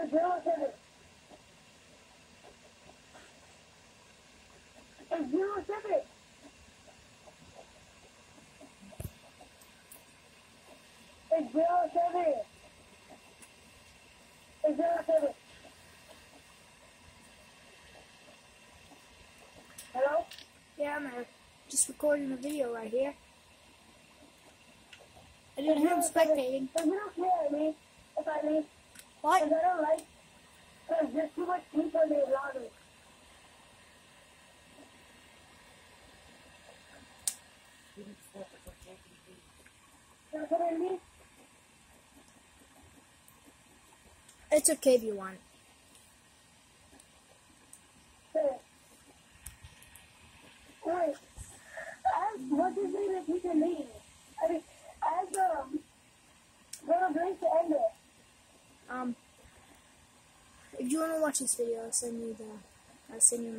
It's seven. It's seven. It's seven. It's seven. Hello? Yeah, I'm uh, just recording a video right here. I didn't have spectating. Does it okay I leave? If I leave? What? Because I don't like, because there's too much people in the lobby. That's what I mean? It's okay if you want. Wait, what's his name if he can leave. I mean, ask, um, Little Grace to end it. Um, if you want to watch this video, I'll send you the, I'll send you my